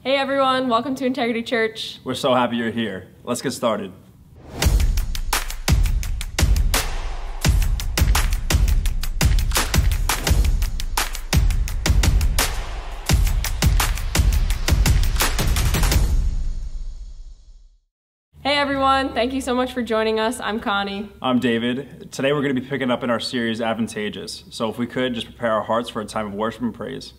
Hey everyone, welcome to Integrity Church. We're so happy you're here. Let's get started. Hey everyone, thank you so much for joining us. I'm Connie. I'm David. Today we're going to be picking up in our series Advantageous. So if we could just prepare our hearts for a time of worship and praise.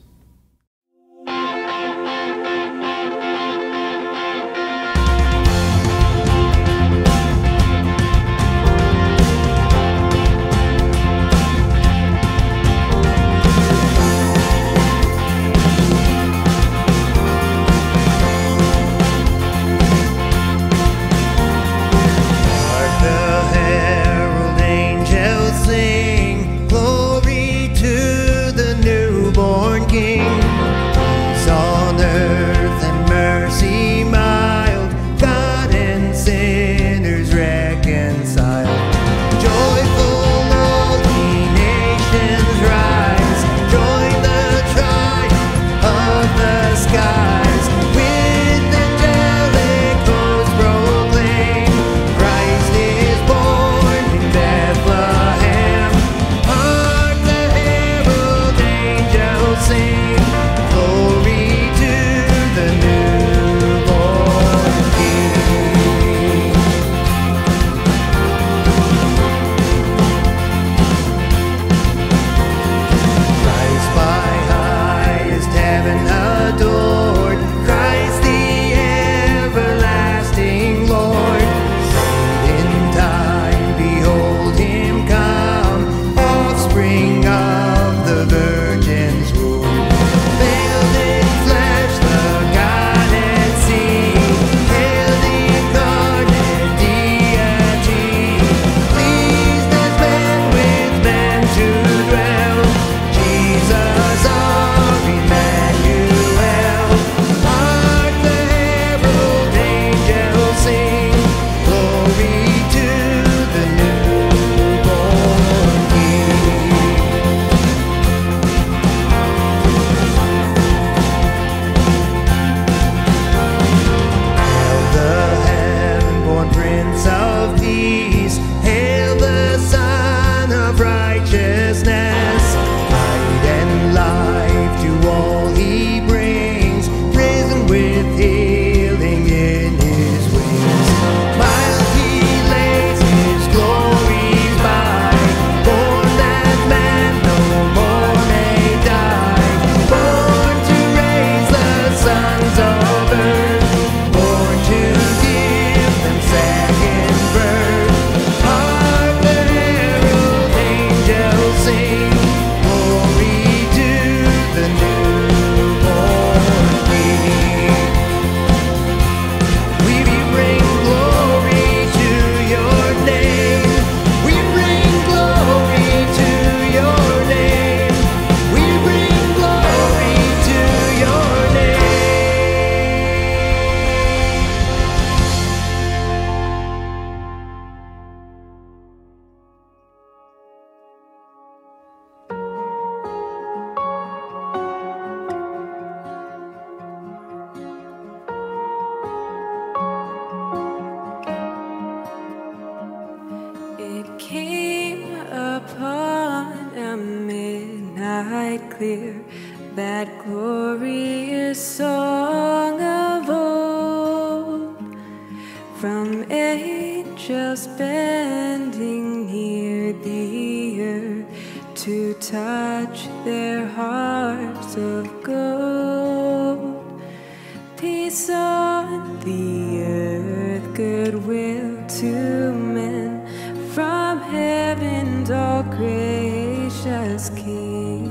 heavens, all gracious King,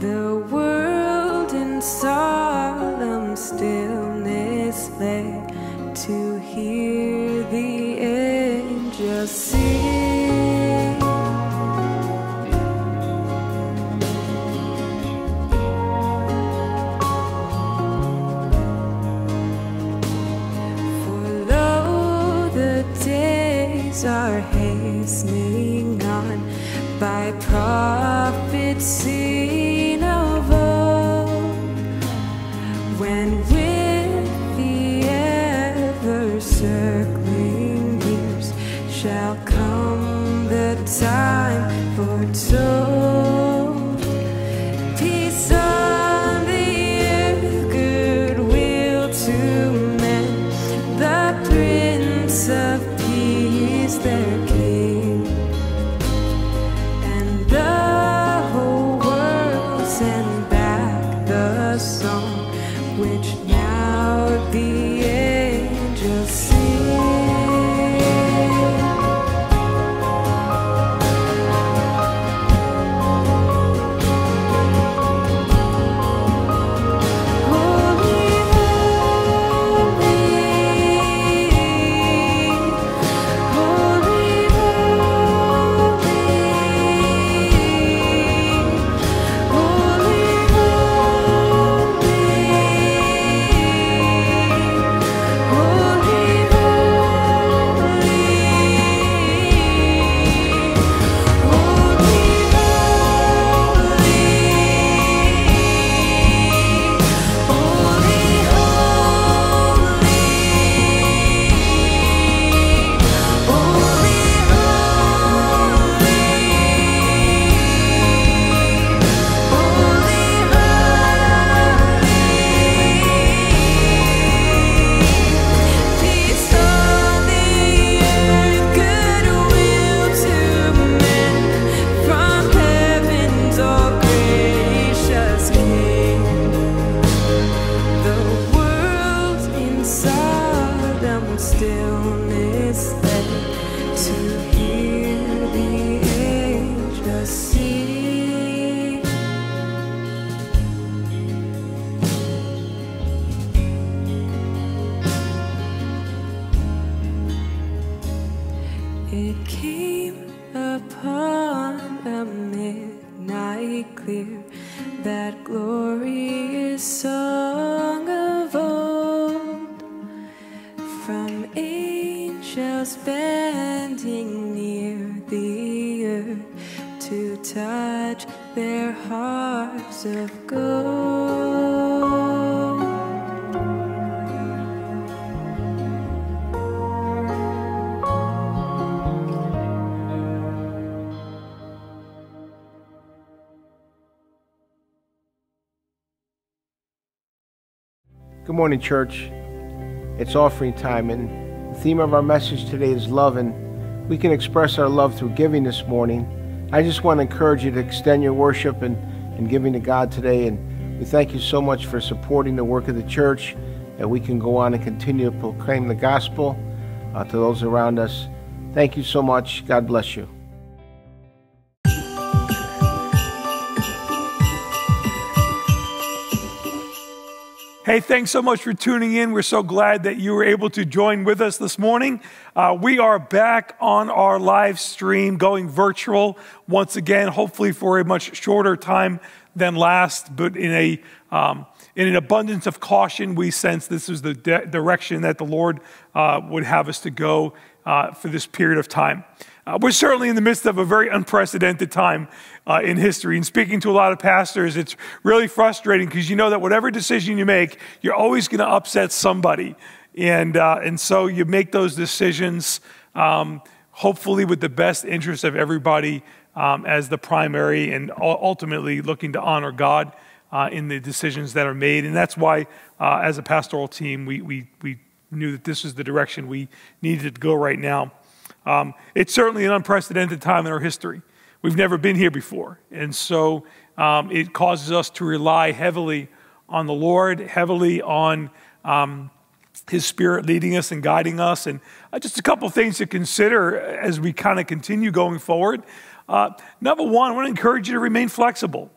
the world in solemn stillness lay. Good morning, church. It's offering time, and the theme of our message today is love, and we can express our love through giving this morning. I just want to encourage you to extend your worship and, and giving to God today, and we thank you so much for supporting the work of the church, that we can go on and continue to proclaim the gospel uh, to those around us. Thank you so much. God bless you. Hey, thanks so much for tuning in. We're so glad that you were able to join with us this morning. Uh, we are back on our live stream going virtual once again, hopefully for a much shorter time than last, but in a um, in an abundance of caution, we sense this is the direction that the Lord uh, would have us to go uh, for this period of time. Uh, we're certainly in the midst of a very unprecedented time uh, in history. And speaking to a lot of pastors, it's really frustrating because you know that whatever decision you make, you're always going to upset somebody. And, uh, and so you make those decisions, um, hopefully, with the best interest of everybody um, as the primary, and ultimately looking to honor God uh, in the decisions that are made. And that's why, uh, as a pastoral team, we, we, we knew that this was the direction we needed to go right now. Um, it's certainly an unprecedented time in our history. We've never been here before. And so um, it causes us to rely heavily on the Lord, heavily on um, His Spirit leading us and guiding us. And uh, just a couple things to consider as we kind of continue going forward. Uh, number one, I want to encourage you to remain flexible.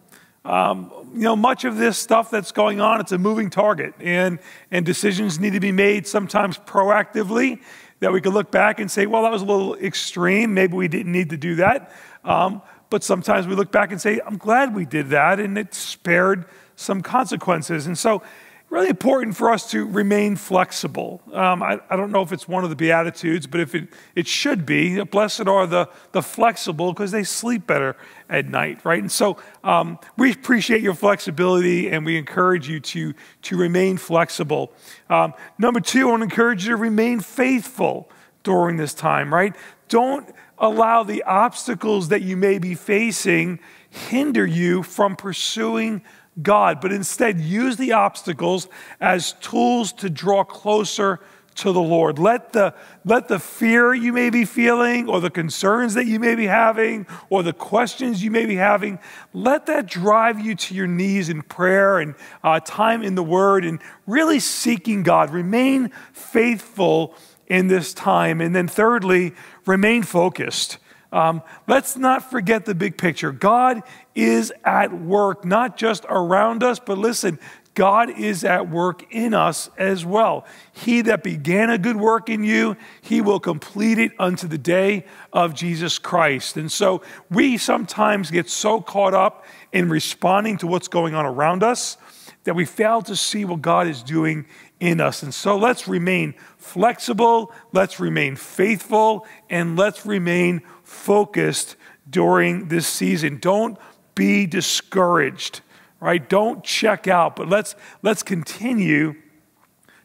Um, you know, much of this stuff that's going on, it's a moving target, and, and decisions need to be made sometimes proactively that we could look back and say, well, that was a little extreme. Maybe we didn't need to do that. Um, but sometimes we look back and say, I'm glad we did that, and it spared some consequences. And so really important for us to remain flexible. Um, I, I, don't know if it's one of the Beatitudes, but if it, it should be, blessed are the, the flexible because they sleep better at night, right? And so um, we appreciate your flexibility and we encourage you to, to remain flexible. Um, number two, I want to encourage you to remain faithful during this time, right? Don't allow the obstacles that you may be facing hinder you from pursuing God, but instead use the obstacles as tools to draw closer to the Lord. Let the, let the fear you may be feeling, or the concerns that you may be having, or the questions you may be having, let that drive you to your knees in prayer and uh, time in the Word and really seeking God. Remain faithful in this time. And then, thirdly, remain focused. Um, let's not forget the big picture. God is at work, not just around us, but listen, God is at work in us as well. He that began a good work in you, he will complete it unto the day of Jesus Christ. And so we sometimes get so caught up in responding to what's going on around us that we fail to see what God is doing in us. And so let's remain flexible, let's remain faithful, and let's remain focused during this season. Don't be discouraged, right? Don't check out, but let's, let's continue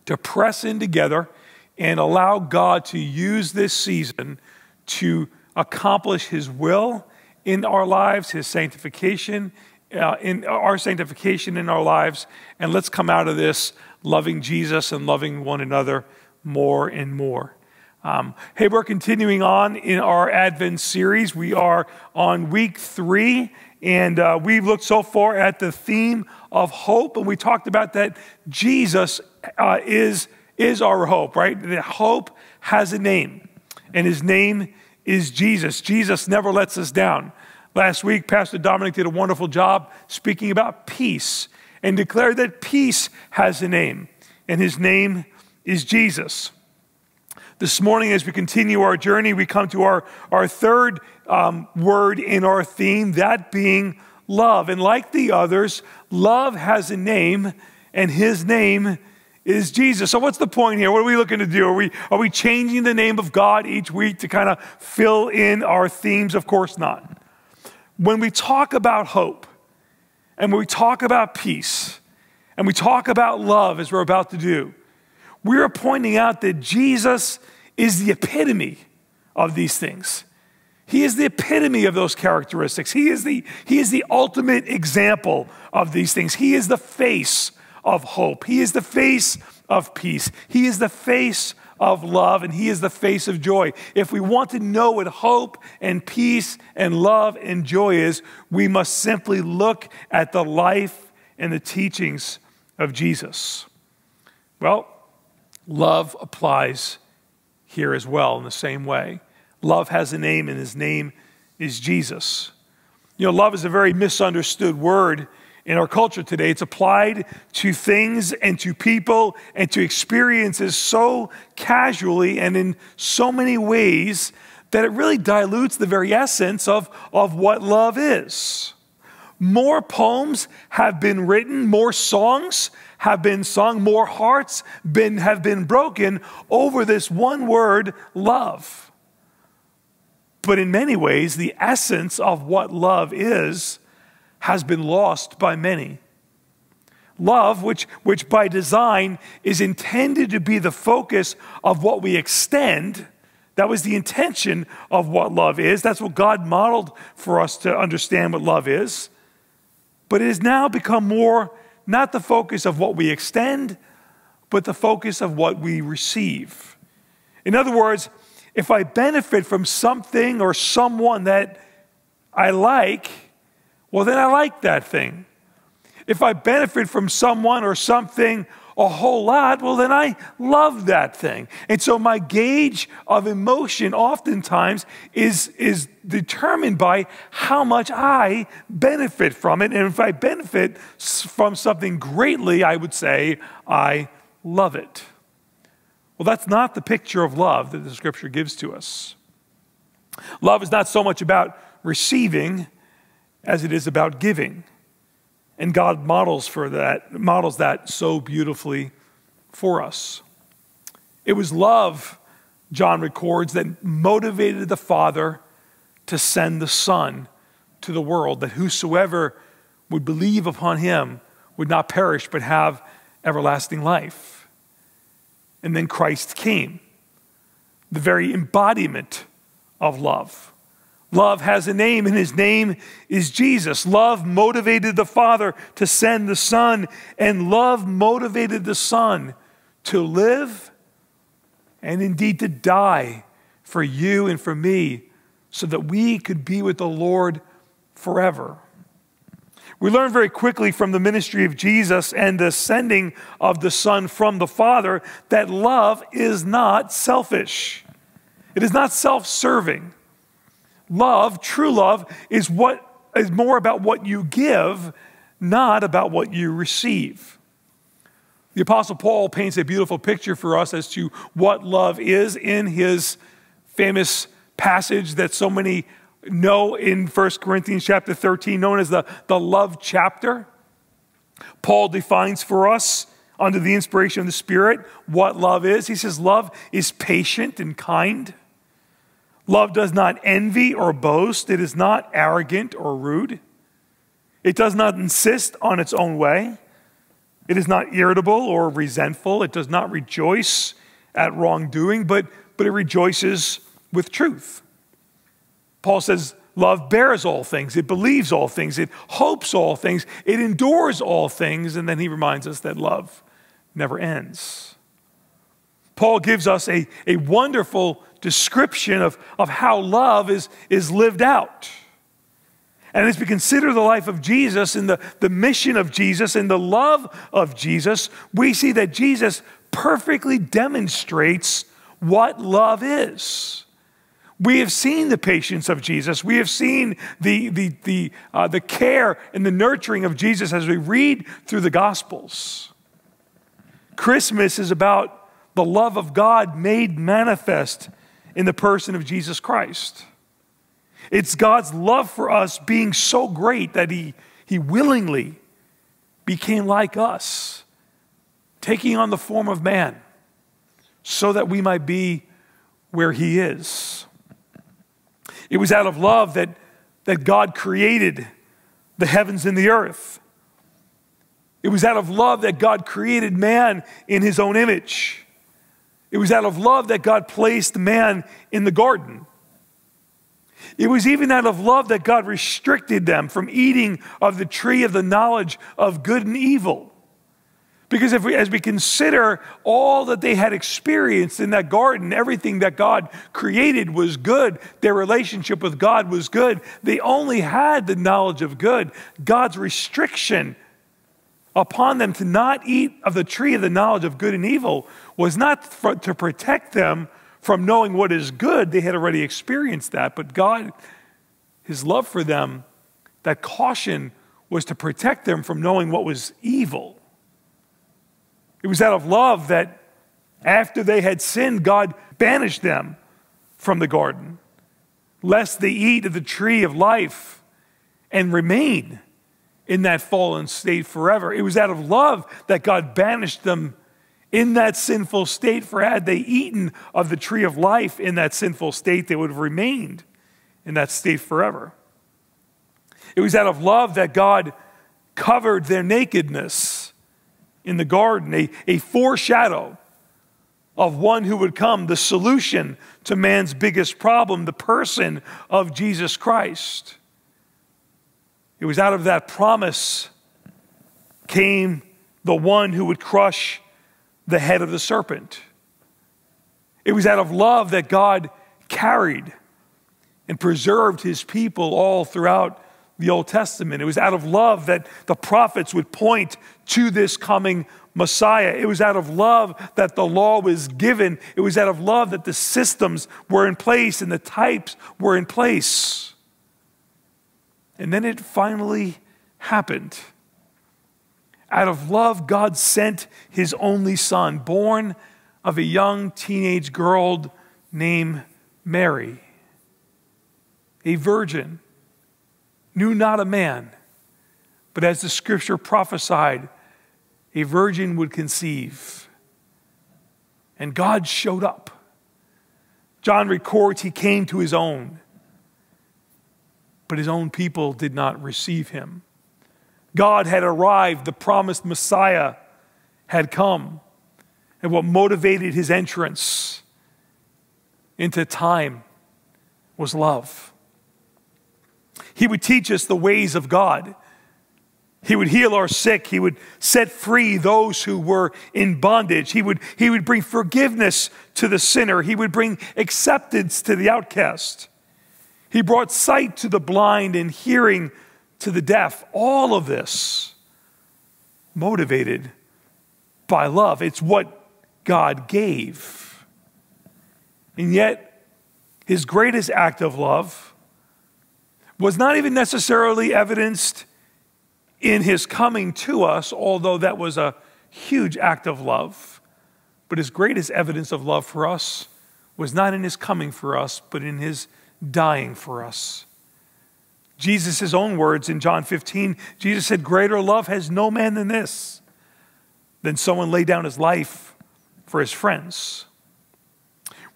to press in together and allow God to use this season to accomplish His will in our lives, His sanctification, uh, in our sanctification in our lives. And let's come out of this loving Jesus and loving one another more and more. Um, hey, we're continuing on in our Advent series. We are on week three, and uh, we've looked so far at the theme of hope, and we talked about that Jesus uh, is, is our hope, right? That hope has a name, and his name is Jesus. Jesus never lets us down. Last week, Pastor Dominic did a wonderful job speaking about peace and declare that peace has a name, and his name is Jesus. This morning, as we continue our journey, we come to our, our third um, word in our theme, that being love. And like the others, love has a name, and his name is Jesus. So, what's the point here? What are we looking to do? Are we, are we changing the name of God each week to kind of fill in our themes? Of course not. When we talk about hope, and when we talk about peace, and we talk about love, as we're about to do, we're pointing out that Jesus is the epitome of these things. He is the epitome of those characteristics. He is the, he is the ultimate example of these things. He is the face of hope. He is the face of peace. He is the face of love, and He is the face of joy. If we want to know what hope and peace and love and joy is, we must simply look at the life and the teachings of Jesus. Well, love applies here as well in the same way. Love has a name, and his name is Jesus. You know, love is a very misunderstood word in our culture today. It's applied to things and to people and to experiences so casually and in so many ways that it really dilutes the very essence of, of what love is. More poems have been written, more songs have been sung, more hearts been, have been broken over this one word, love. But in many ways, the essence of what love is has been lost by many. Love, which, which by design is intended to be the focus of what we extend, that was the intention of what love is. That's what God modeled for us to understand what love is. But it has now become more not the focus of what we extend, but the focus of what we receive. In other words, if I benefit from something or someone that I like, well, then I like that thing. If I benefit from someone or something a whole lot, well, then I love that thing. And so my gauge of emotion oftentimes is, is determined by how much I benefit from it. And if I benefit from something greatly, I would say I love it. Well, that's not the picture of love that the scripture gives to us. Love is not so much about receiving as it is about giving. And God models for that, models that so beautifully for us. It was love, John records, that motivated the Father to send the Son to the world, that whosoever would believe upon him would not perish but have everlasting life. And then Christ came, the very embodiment of love. Love has a name, and his name is Jesus. Love motivated the Father to send the Son, and love motivated the Son to live and indeed to die for you and for me so that we could be with the Lord forever. We learn very quickly from the ministry of Jesus and the sending of the Son from the Father that love is not selfish. It is not self serving. Love, true love, is what is more about what you give, not about what you receive. The Apostle Paul paints a beautiful picture for us as to what love is in his famous passage that so many know in 1 Corinthians chapter 13, known as the, the love chapter. Paul defines for us, under the inspiration of the Spirit, what love is. He says, Love is patient and kind. Love does not envy or boast. It is not arrogant or rude. It does not insist on its own way. It is not irritable or resentful. It does not rejoice at wrongdoing, but, but it rejoices with truth. Paul says, Love bears all things, it believes all things, it hopes all things, it endures all things. And then he reminds us that love never ends. Paul gives us a, a wonderful description of, of how love is, is lived out. And as we consider the life of Jesus and the, the mission of Jesus and the love of Jesus, we see that Jesus perfectly demonstrates what love is. We have seen the patience of Jesus. We have seen the, the, the, uh, the care and the nurturing of Jesus as we read through the Gospels. Christmas is about the love of God made manifest in the person of Jesus Christ. It's God's love for us being so great that He, he willingly became like us, taking on the form of man, so that we might be where He is. It was out of love that, that God created the heavens and the earth. It was out of love that God created man in his own image. It was out of love that God placed man in the garden. It was even out of love that God restricted them from eating of the tree of the knowledge of good and evil. Because if we, as we consider all that they had experienced in that garden, everything that God created was good. Their relationship with God was good. They only had the knowledge of good. God's restriction upon them to not eat of the tree of the knowledge of good and evil was not for, to protect them from knowing what is good. They had already experienced that. But God, His love for them, that caution was to protect them from knowing what was evil. It was out of love that after they had sinned, God banished them from the garden, lest they eat of the tree of life and remain in that fallen state forever. It was out of love that God banished them in that sinful state, for had they eaten of the tree of life in that sinful state, they would have remained in that state forever. It was out of love that God covered their nakedness in the garden, a, a foreshadow of one who would come, the solution to man's biggest problem, the person of Jesus Christ. It was out of that promise came the one who would crush the head of the serpent. It was out of love that God carried and preserved his people all throughout the Old Testament. It was out of love that the prophets would point to this coming Messiah. It was out of love that the law was given. It was out of love that the systems were in place and the types were in place. And then it finally happened. Out of love, God sent his only son, born of a young teenage girl named Mary, a virgin knew not a man, But as the scripture prophesied, a virgin would conceive. And God showed up. John records he came to his own, but his own people did not receive him. God had arrived, the promised Messiah had come. And what motivated his entrance into time was love. He would teach us the ways of God. He would heal our sick. He would set free those who were in bondage. He would, he would bring forgiveness to the sinner. He would bring acceptance to the outcast. He brought sight to the blind and hearing to the deaf. All of this motivated by love. It's what God gave. And yet, his greatest act of love was not even necessarily evidenced in his coming to us, although that was a huge act of love. But his greatest evidence of love for us was not in his coming for us, but in his dying for us. Jesus' own words in John 15, Jesus said, Greater love has no man than this, than someone lay down his life for his friends.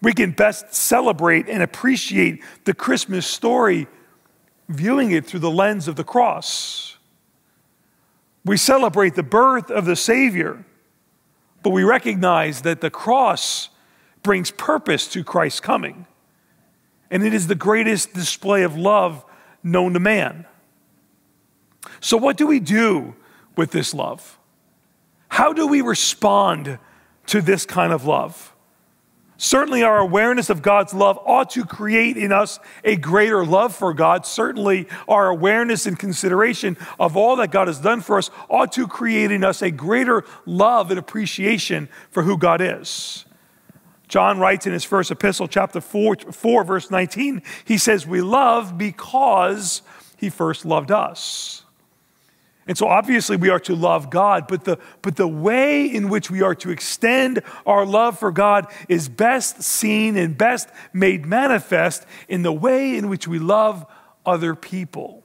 We can best celebrate and appreciate the Christmas story viewing it through the lens of the cross. We celebrate the birth of the Savior, but we recognize that the cross brings purpose to Christ's coming. And it is the greatest display of love known to man. So, what do we do with this love? How do we respond to this kind of love? Certainly, our awareness of God's love ought to create in us a greater love for God. Certainly, our awareness and consideration of all that God has done for us ought to create in us a greater love and appreciation for who God is. John writes in his first epistle, chapter 4, 4, verse 19, he says, We love because he first loved us. And so obviously we are to love God, but the, but the way in which we are to extend our love for God is best seen and best made manifest in the way in which we love other people.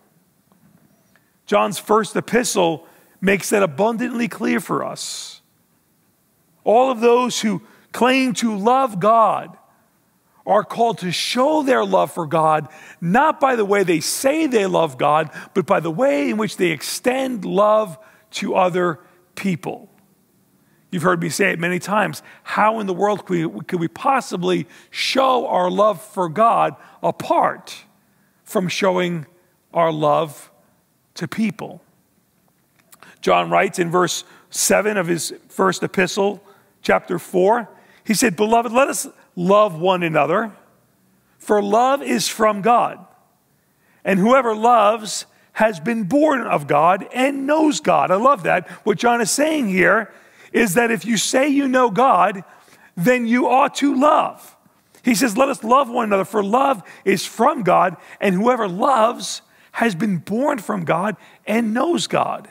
John's first epistle makes that abundantly clear for us. All of those who claim to love God are called to show their love for God, not by the way they say they love God, but by the way in which they extend love to other people. You've heard me say it many times. How in the world could we, could we possibly show our love for God apart from showing our love to people? John writes in verse 7 of his first epistle, chapter 4, he said, Beloved, let us love one another, for love is from God. And whoever loves has been born of God and knows God. I love that. What John is saying here is that if you say you know God, then you ought to love. He says, Let us love one another, for love is from God, and whoever loves has been born from God and knows God.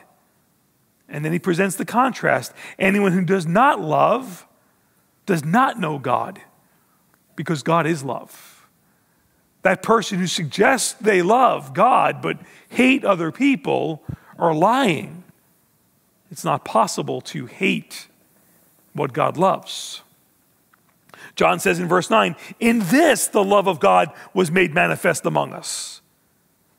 And then he presents the contrast anyone who does not love does not know God because God is love. That person who suggests they love God but hate other people are lying. It's not possible to hate what God loves. John says in verse 9, In this the love of God was made manifest among us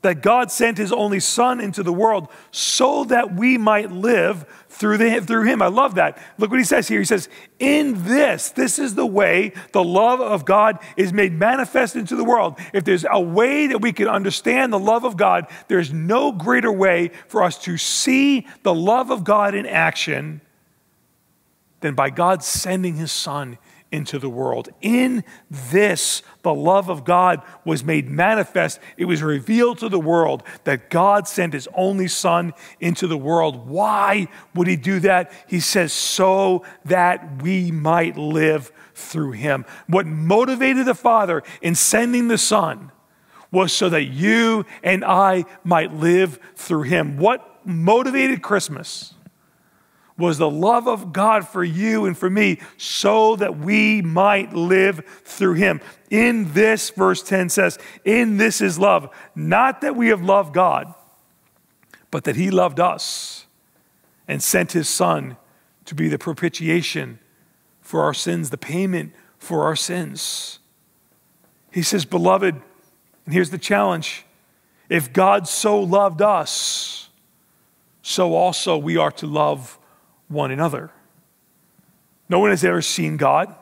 that God sent his only son into the world so that we might live through, the, through him. I love that. Look what he says here. He says, In this, this is the way the love of God is made manifest into the world. If there's a way that we can understand the love of God, there's no greater way for us to see the love of God in action than by God sending his son into the world. In this, the love of God was made manifest. It was revealed to the world that God sent his only Son into the world. Why would he do that? He says, so that we might live through him. What motivated the Father in sending the Son was so that you and I might live through him. What motivated Christmas? Was the love of God for you and for me so that we might live through him. In this, verse 10 says, In this is love, not that we have loved God, but that he loved us and sent his son to be the propitiation for our sins, the payment for our sins. He says, Beloved, and here's the challenge if God so loved us, so also we are to love one another. No one has ever seen God.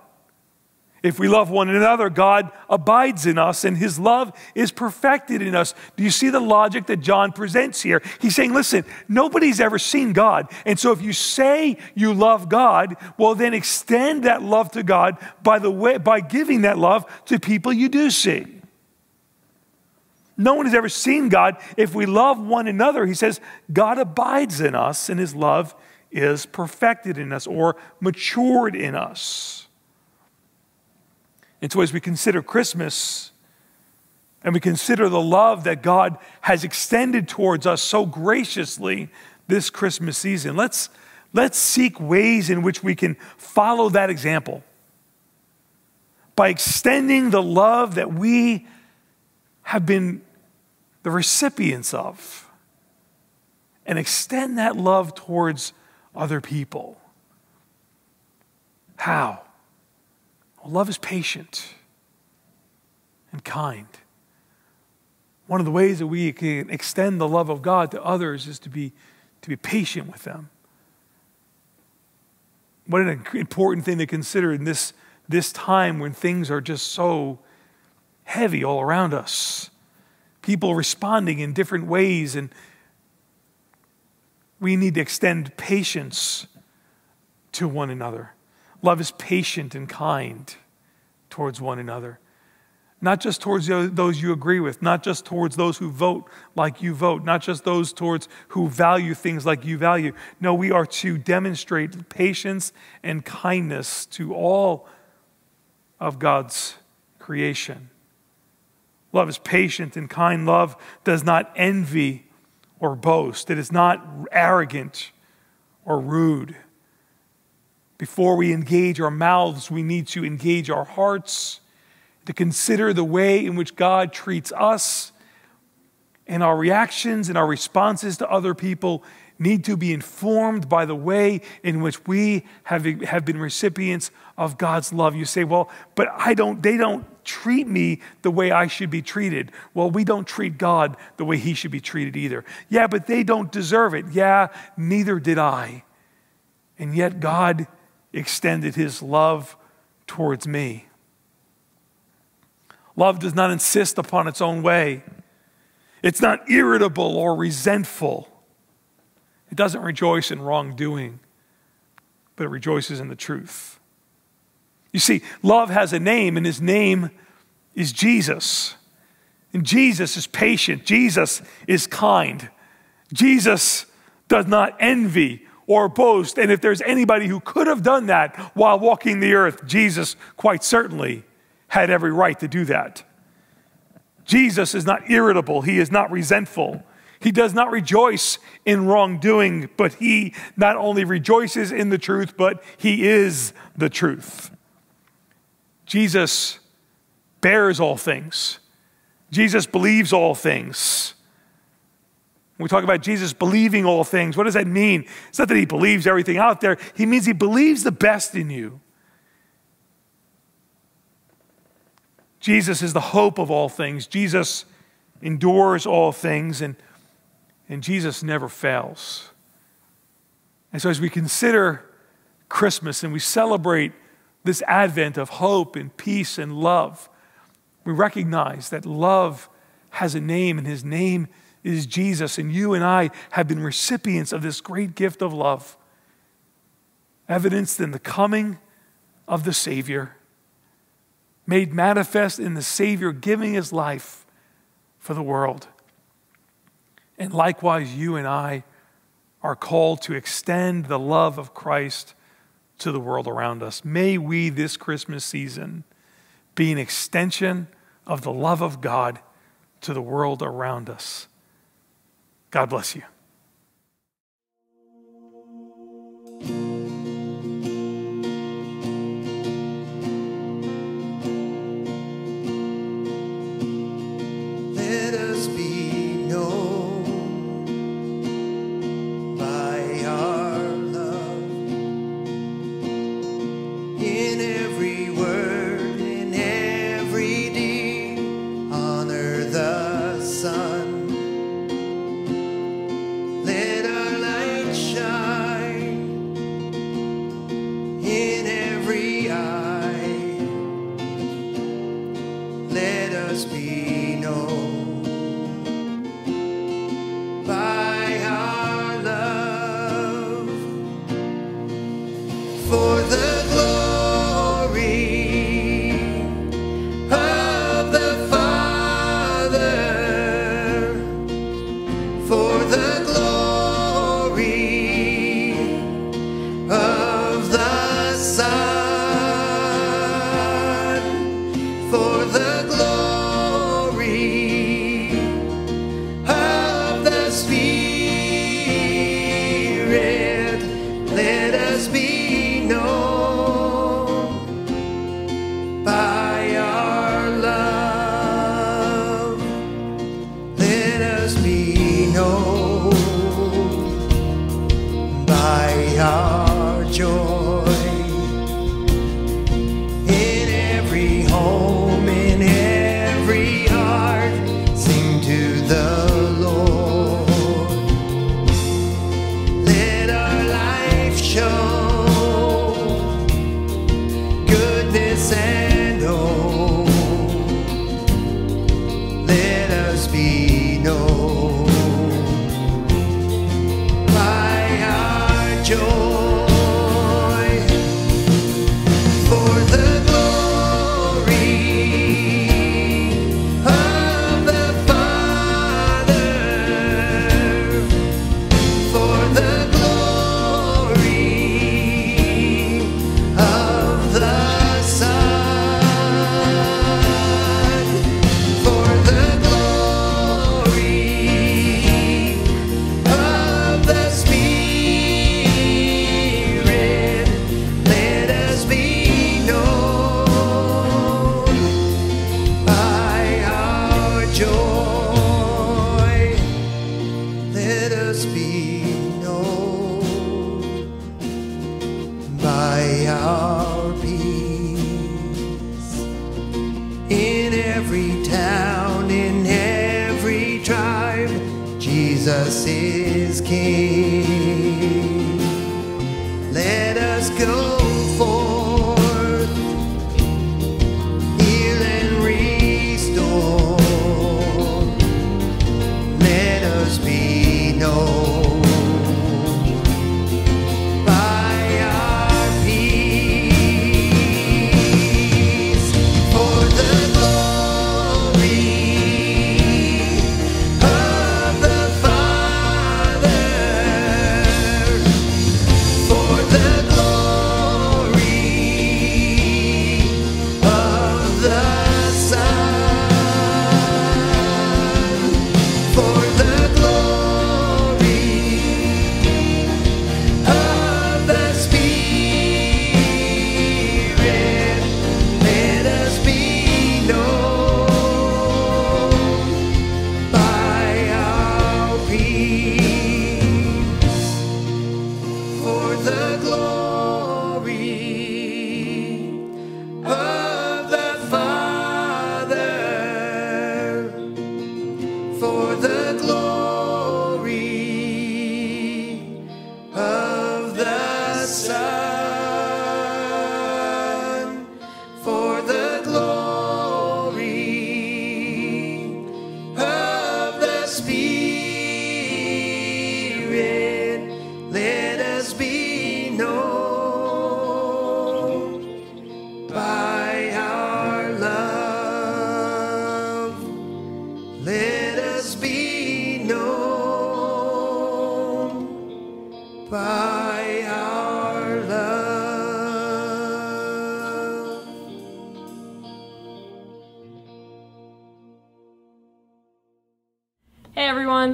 If we love one another, God abides in us and his love is perfected in us. Do you see the logic that John presents here? He's saying, listen, nobody's ever seen God. And so if you say you love God, well, then extend that love to God by, the way, by giving that love to people you do see. No one has ever seen God. If we love one another, he says, God abides in us and his love is perfected in us or matured in us. And so, as we consider Christmas and we consider the love that God has extended towards us so graciously this Christmas season, let's, let's seek ways in which we can follow that example by extending the love that we have been the recipients of and extend that love towards other people. How? Well, love is patient and kind. One of the ways that we can extend the love of God to others is to be, to be patient with them. What an important thing to consider in this, this time when things are just so heavy all around us. People responding in different ways, and we need to extend patience to one another. Love is patient and kind towards one another. Not just towards those you agree with, not just towards those who vote like you vote, not just those towards who value things like you value. No, we are to demonstrate patience and kindness to all of God's creation. Love is patient and kind. Love does not envy or boast, it is not arrogant or rude. Before we engage our mouths, we need to engage our hearts to consider the way in which God treats us, and our reactions and our responses to other people need to be informed by the way in which we have, have been recipients of God's love. You say, well, but I don't, they don't treat me the way I should be treated. Well, we don't treat God the way he should be treated either. Yeah, but they don't deserve it. Yeah, neither did I. And yet God extended his love towards me. Love does not insist upon its own way. It's not irritable or resentful. It doesn't rejoice in wrongdoing, but it rejoices in the truth. You see, love has a name, and his name is Jesus. And Jesus is patient, Jesus is kind. Jesus does not envy or boast. And if there's anybody who could have done that while walking the earth, Jesus quite certainly had every right to do that. Jesus is not irritable, he is not resentful. He does not rejoice in wrongdoing, but he not only rejoices in the truth, but he is the truth. Jesus bears all things. Jesus believes all things. When we talk about Jesus believing all things, what does that mean? It's not that he believes everything out there, he means he believes the best in you. Jesus is the hope of all things. Jesus endures all things, and, and Jesus never fails. And so, as we consider Christmas and we celebrate this advent of hope and peace and love, we recognize that love has a name, and his name is Jesus. And you and I have been recipients of this great gift of love, evidenced in the coming of the Savior made manifest in the Savior giving his life for the world. And likewise, you and I are called to extend the love of Christ to the world around us. May we this Christmas season be an extension of the love of God to the world around us. God bless you.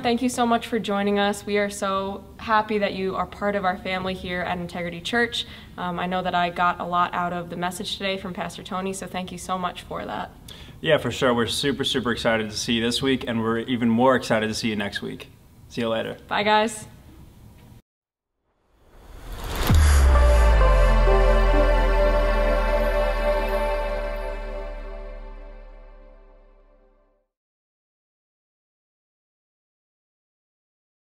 Thank you so much for joining us. We are so happy that you are part of our family here at Integrity Church. Um, I know that I got a lot out of the message today from Pastor Tony, so thank you so much for that. Yeah, for sure. We're super, super excited to see you this week, and we're even more excited to see you next week. See you later. Bye, guys.